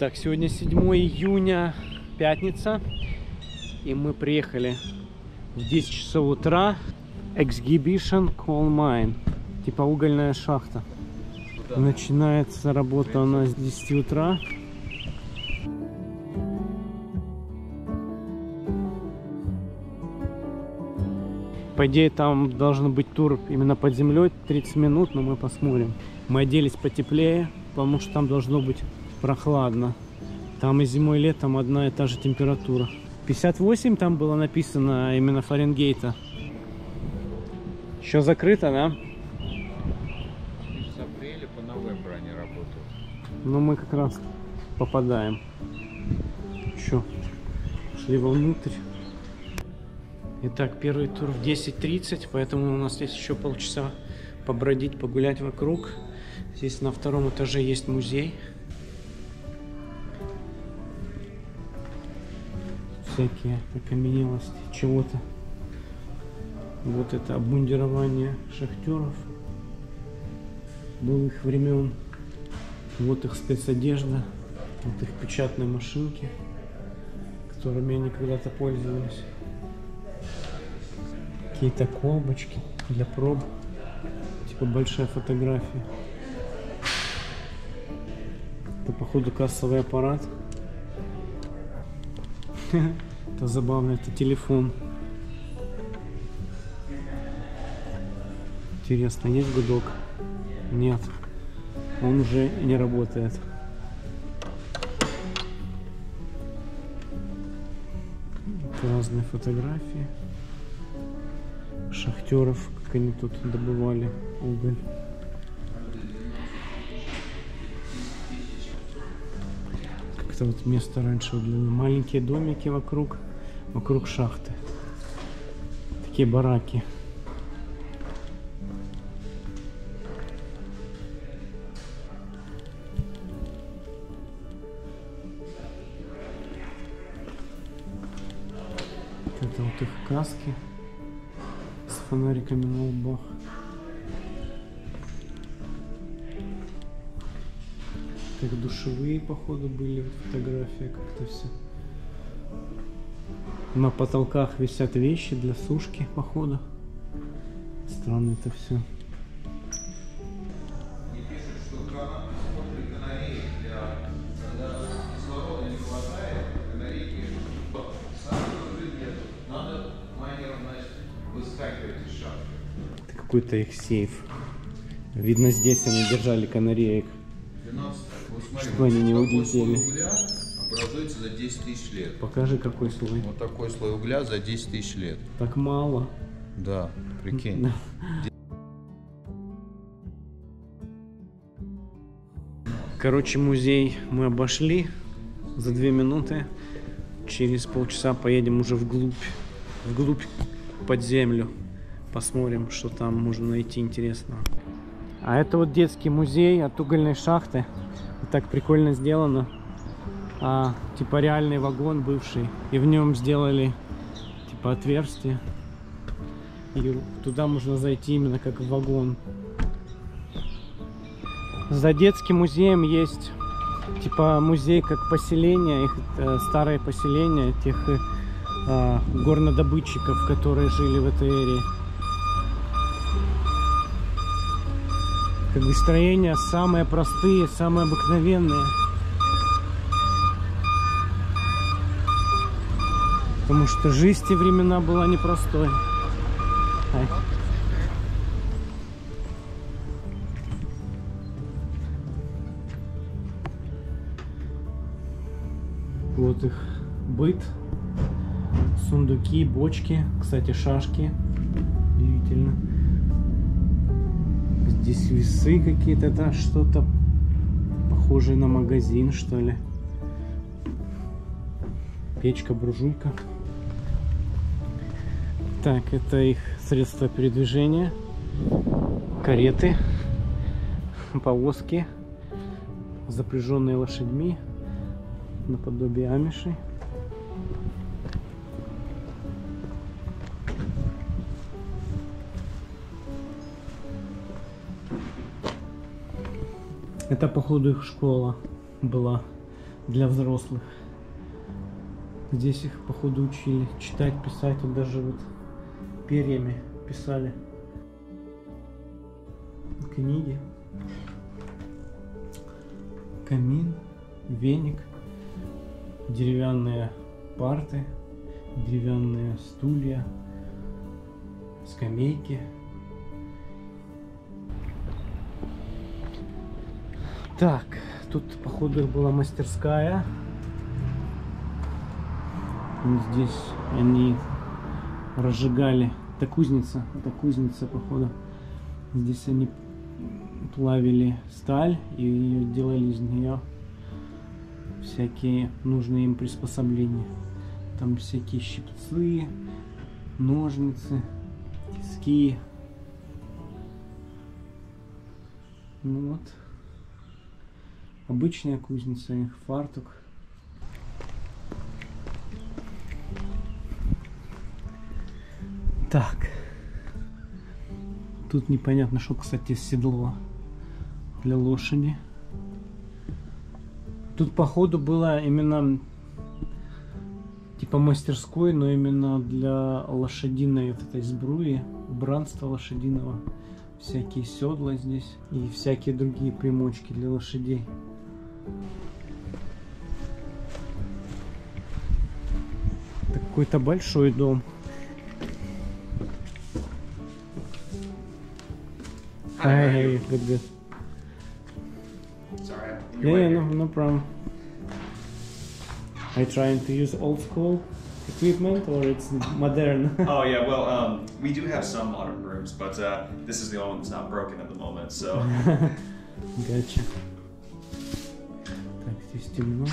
Так, сегодня 7 июня, пятница. И мы приехали в 10 часов утра. Exhibition Coal Mine. Типа угольная шахта. Начинается работа у нас с 10 утра. По идее, там должен быть тур именно под землей 30 минут, но мы посмотрим. Мы оделись потеплее, потому что там должно быть прохладно. Там и зимой, и летом одна и та же температура. 58 там было написано именно Фаренгейта. Еще закрыто, да? С апреля по новембру они работают. Ну мы как раз попадаем. Еще шли вовнутрь. Итак, первый тур в 10.30, поэтому у нас есть еще полчаса побродить, погулять вокруг. Здесь на втором этаже есть музей. Всякие окаменелости чего-то. Вот это обмундирование шахтеров былых времен. Вот их спецодежда, вот их печатные машинки, которыми они когда-то пользовались. Какие-то колбочки для проб. Типа большая фотография. Это походу кассовый аппарат. Это забавно, это телефон. Интересно, есть гудок? Нет. Он уже не работает. Это разные фотографии шахтеров, как они тут добывали уголь. Как-то вот место раньше удлинено. Маленькие домики вокруг, вокруг шахты. Такие бараки. Это вот их каски с фонариками на лбах. Так душевые, походу, были вот фотография как-то все. На потолках висят вещи для сушки, походу. Странно это все. Это какой-то их сейф. Видно, здесь они держали канареек. Что они не улетели? Образуется за 10 тысяч лет. Покажи, какой слой. Вот такой слой угля за 10 тысяч лет. Так мало. Да, прикинь. Короче, музей мы обошли за две минуты. Через полчаса поедем уже вглубь, вглубь под землю. Посмотрим, что там можно найти интересного. А это вот детский музей от угольной шахты. Вот так прикольно сделано. А, типа реальный вагон бывший. И в нем сделали типа отверстие. И туда можно зайти именно как в вагон. За детским музеем есть типа музей как поселение, их э, старое поселение тех э, э, горнодобытчиков, которые жили в этой эре. Как бы строения самые простые, самые обыкновенные. Потому что жизнь те времена была непростой. Ай. Вот их быт. Сундуки, бочки. Кстати, шашки. Удивительно. Здесь весы какие-то, да, что-то похожее на магазин, что ли. Печка, буржуйка. Так, это их средства передвижения. Кареты, повозки, запряженные лошадьми, наподобие амишей. Это, походу, их школа была для взрослых. Здесь их, походу, учили читать, писать. Тут даже вот перьями писали книги. Камин, веник, деревянные парты, деревянные стулья, скамейки. Так, тут, походу, была мастерская. Здесь они разжигали. Это кузница. Это кузница, походу. Здесь они плавили сталь и делали из нее всякие нужные им приспособления. Там всякие щипцы, ножницы, тиски. Ну вот. Обычная кузница, фартук. Так. Тут непонятно, что, кстати, седло для лошади. Тут, походу, было именно типа мастерской, но именно для лошадиной вот этой сбруи, убранства лошадиного. Всякие седла здесь и всякие другие примочки для лошадей. Это какой-то большой дом. Hey, good, good. Sorry. Yeah, yeah, no, no problem. Are you trying to use old school equipment or it's modern? Oh yeah, well, um, we do have some modern brooms, but uh, this is the only one that's not broken at the moment. So Гача. Так, здесь темно.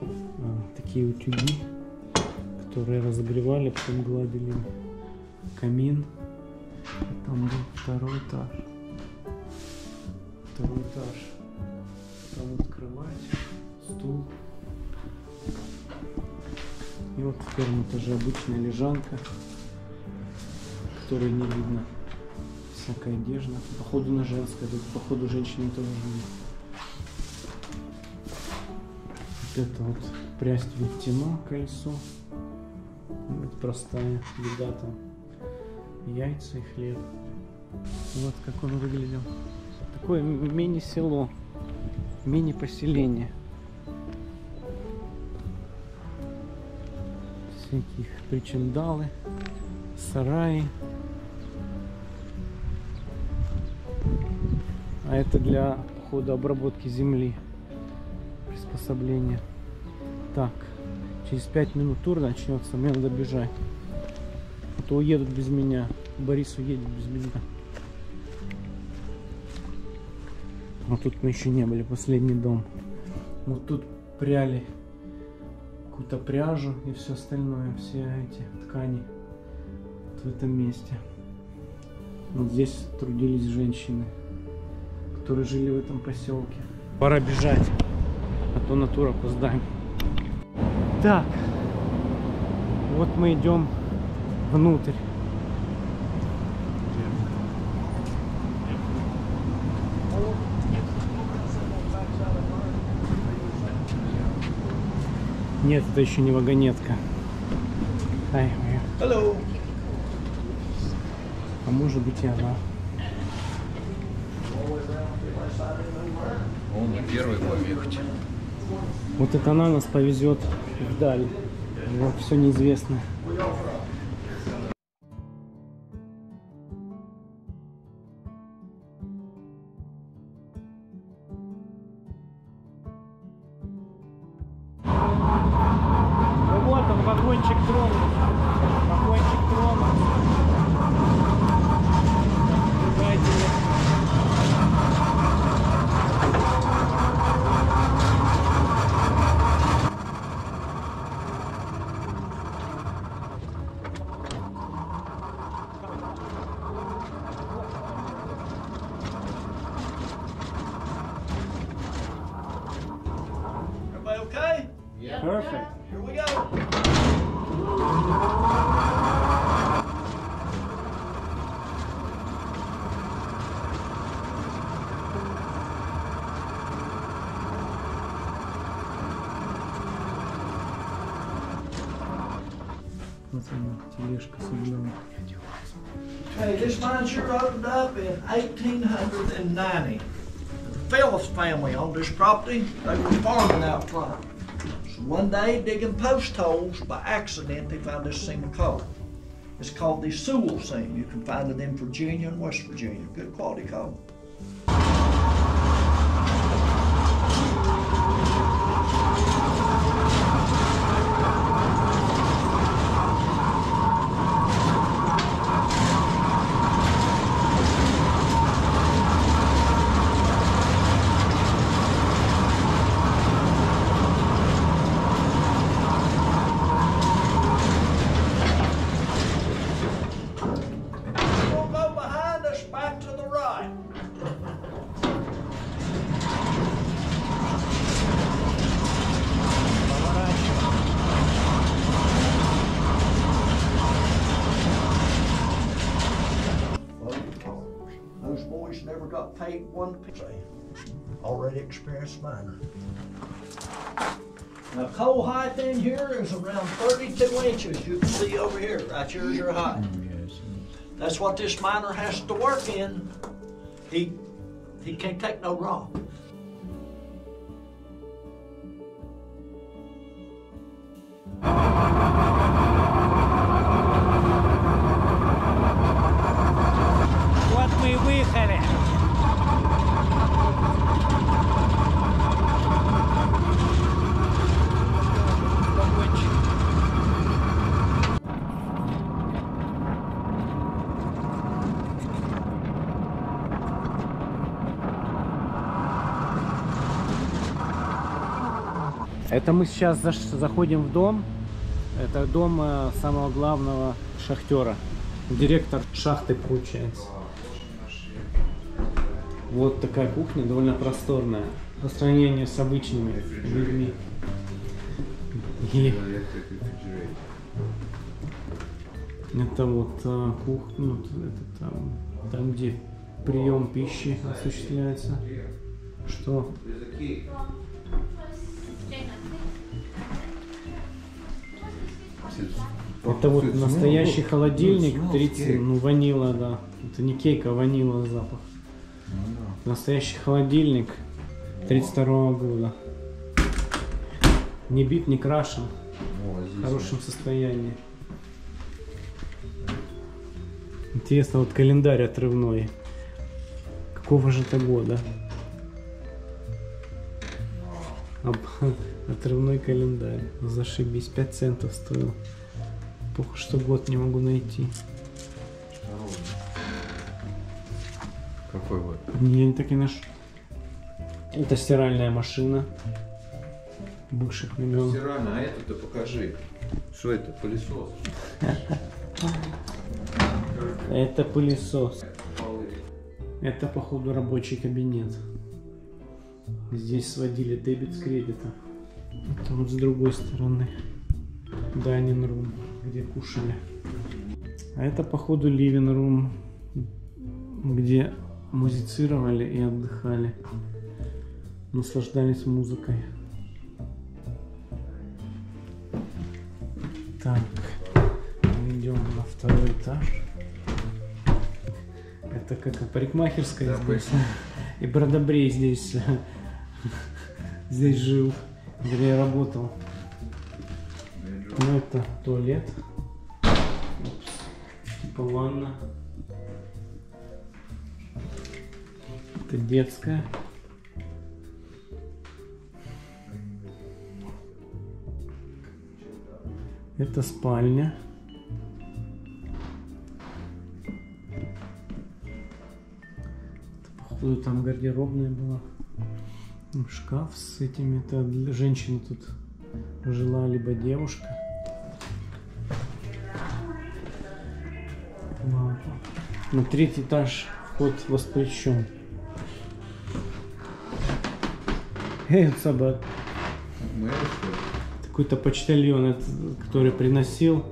А, такие утюги, которые разогревали, потом гладили камин. Там был второй этаж. Второй этаж. Там вот кровать, стул. И вот в первом этаже обычная лежанка, которой не видно всякая одежда. Походу на женское, тут походу женщины тоже живут. Вот это вот прясть веретено, колесо. Вот простая еда там. Яйца и хлеб. Вот как он выглядел. Такое мини-село. Мини-поселение. Всяких причиндалы, сараи. А это для походу обработки земли. Приспособление. Так, через пять минут тур начнется, мне надо бежать. То уедут без меня. Борис уедет без меня. А тут мы еще не были, последний дом. Вот тут пряли какую-то пряжу и все остальное, все эти ткани вот в этом месте. Вот здесь трудились женщины, которые жили в этом поселке. Пора бежать, а то на тур опоздаем. Так, вот мы идем внутрь. Нет, это еще не вагонетка. Ай, hello. А может быть и она. Он первый будем ехать. Вот это она нас повезет вдаль. Вот все неизвестно. Вагончик тронулся. Тележка с углем. Okay, this mine sure opened up in 1890. The Phillips family owned this property. They were farming out front. So one day, digging post holes by accident, they found this seam of coal. It's called the Sewell seam. You can find it in Virginia and West Virginia. Good quality coal. one piece. Already experienced miner. Now coal height in here is around 32 inches. You can see over here, right here is your height. That's what this miner has to work in. He, he can't take no wrong. Это мы сейчас заходим в дом. Это дом э, самого главного шахтера. Директор шахты получается. Вот такая кухня, довольно просторная. По сравнению с обычными людьми. И это вот а, кухня, ну, это там, там, где прием пищи осуществляется. Что? Это вот настоящий холодильник, 30, ну ванила, да. Это не кейк, а ванила запах. Настоящий холодильник 32 года. Не бит, не крашен, в хорошем состоянии. Интересно, вот календарь отрывной. Какого же это года? Об- Отрывной календарь. Зашибись, 5 центов стоил. Плохо, что год не могу найти. Какой вот? Я не так и нашел. Это стиральная машина. Бывших времен. Стиральная, а эту-то покажи. Что это? Пылесос. Это пылесос. Это, походу, рабочий кабинет. Здесь сводили дебет с кредита. Это вот с другой стороны. Дайнинг рум, где кушали. А это, походу, ливинг рум, где музицировали и отдыхали. Наслаждались музыкой. Так, идем на второй этаж. Это как парикмахерская Да, здесь. И Бродобрей здесь, здесь жил, где я работал. Ну это туалет. Упс. Типа ванна. Это детская. Это спальня. Это, походу, там гардеробная была. М, Шкаф с этими. Это для женщины тут жила, либо девушка. На третий этаж вход воспрещен. Эй, собак. Какой-то почтальон, который приносил,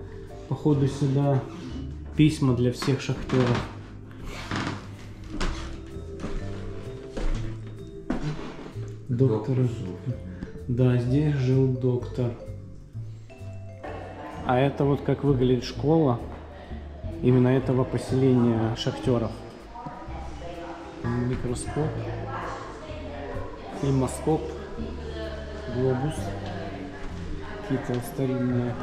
походу, сюда письма для всех шахтеров. Доктор. Доктор Да, здесь жил доктор. А это вот как выглядит школа именно этого поселения шахтеров. Микроскоп, фильмоскоп, глобус, какие-то старинные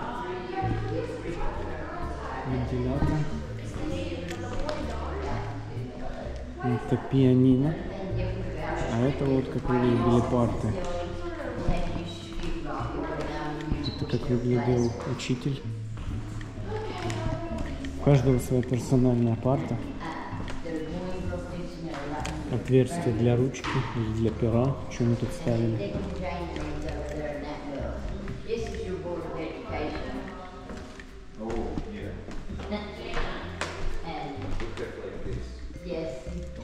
вентилятор. Это пианино. А это вот как выглядели парты. Это как выглядел учитель. У каждого своя персональная парта. Отверстие для ручки или для пера. Что мы тут ставили?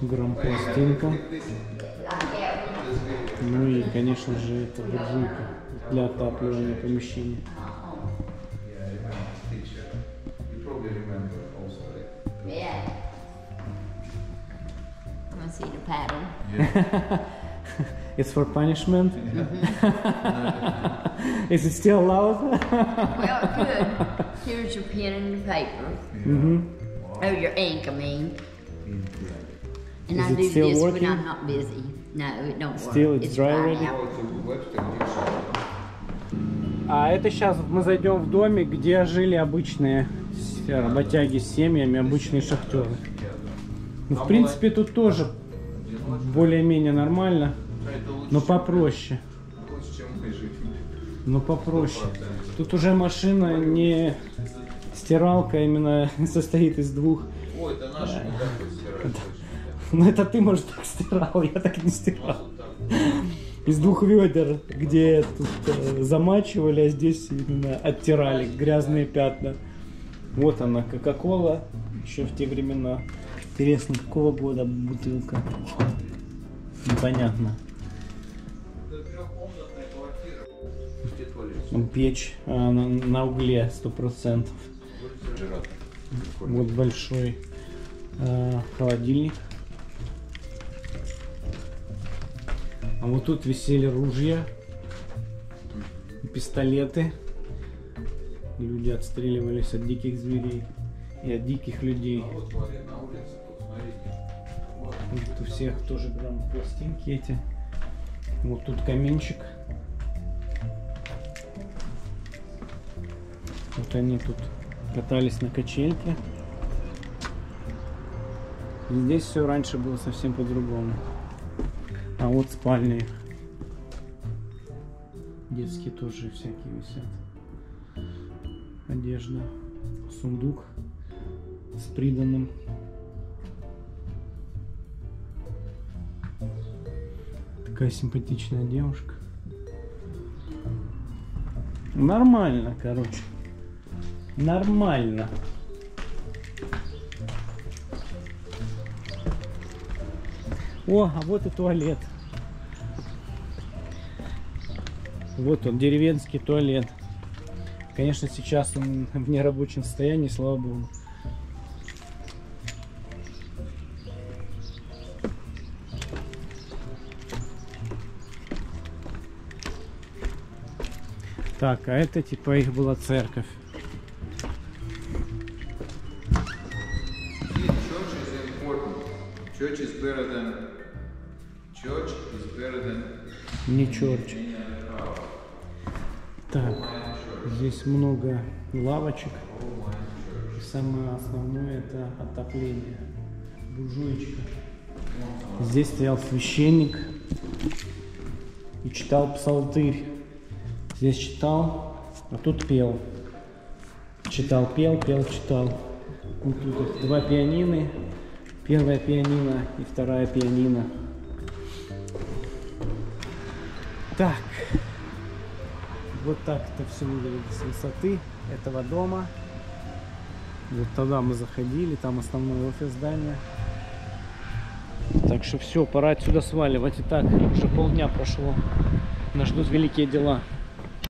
Грампластинка. like that one. Ну и, конечно же, это буржуйка для отапливания помещения. Yeah, I remember teacher. You probably remember also, right? Yeah. Want to see the pattern? It's for punishment. Is it still loud? Well, it could. Here's your pen and your paper. mm-hmm. Oh, your ink, I mean. And Is I it do still this working? when I'm not busy. No, it don't work. Still, it's dry already? А это сейчас мы зайдем в домик, где жили обычные работяги с семьями, обычные шахтеры. Ну, в принципе, тут тоже более-менее нормально, но попроще. Но попроще. Тут уже машина не стиралка, а именно состоит из двух. Ой, это наши Ну это ты, может, так стирал, я так не стирал. Из двух ведер, где тут э, замачивали, а здесь именно оттирали грязные пятна. Вот она, Кока-Кола, еще в те времена. Интересно, какого года бутылка? Непонятно. Печь а, на, на угле, сто процентов. Вот большой э, холодильник. Вот тут висели ружья, пистолеты. Люди отстреливались от диких зверей и от диких людей. Улице, тут у всех тоже грамм пластинки эти. Вот тут каминчик. Вот они тут катались на качельке. Здесь все раньше было совсем по-другому. А вот спальня их. Детские тоже всякие висят. Одежда. Сундук с приданным. Такая симпатичная девушка. Нормально, короче. Нормально. О, а вот и туалет. Вот он, деревенский туалет. Конечно, сейчас он в нерабочем состоянии, слава богу. Так, а это типа их была церковь. Is better than... Church is better than... Не черч. Так, здесь много лавочек. И самое основное это отопление. Буржуечка. Здесь стоял священник и читал псалтырь. Здесь читал, а тут пел. Читал, пел, пел, читал. Вот тут два пианины. Первая пианино и вторая пианино. Так. Вот так это все выглядит с высоты этого дома. Вот тогда мы заходили, там основной офис здания. Так что все, пора отсюда сваливать. И так, уже полдня прошло. Нас ждут великие дела.